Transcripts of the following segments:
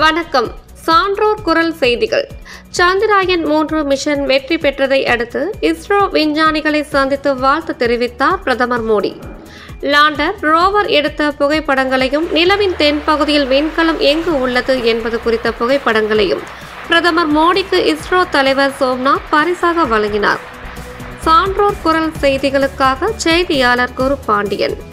வணக்கம். சான்றோர் குரல் செய்திகள். சந்திராயன் மூன்று மிஷன் வெற்றி பெற்றதை அடுத்து இஸ்ரோ விஞ்ஞானிகளை சந்தித்து வாழ்த்து தெரிவித்தார் பிரதமர் மோடி. லாண்டர் ரோவர் எடுத்த புகைப்படங்களையும் நிலவின் தென்பகுதியில் விண்கலம் எங்கு உள்ளது என்பது குறித்த புகைப்படங்களையும் பிரதமர் மோடிக்கு இஸ்ரோ தலைவர் சோம்நாத் பரிசாக வழங்கினார். சான்றோர் குரல் செய்திகளுக்காக செய்தியாளர் குரு பாண்டியன்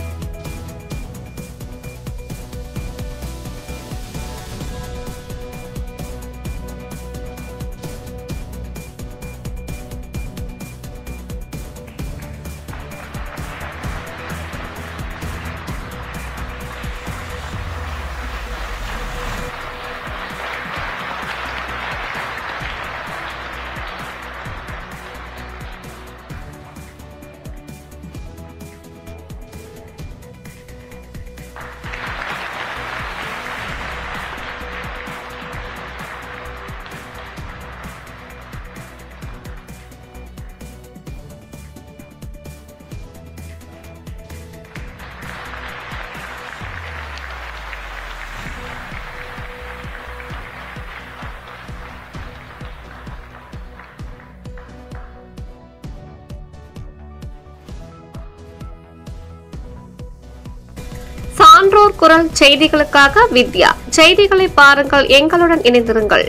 குரல் செய்திகளுக்காக வித்யா. செய்திகளை பாருங்கள் எங்களுடன் இணைந்திருங்கள்.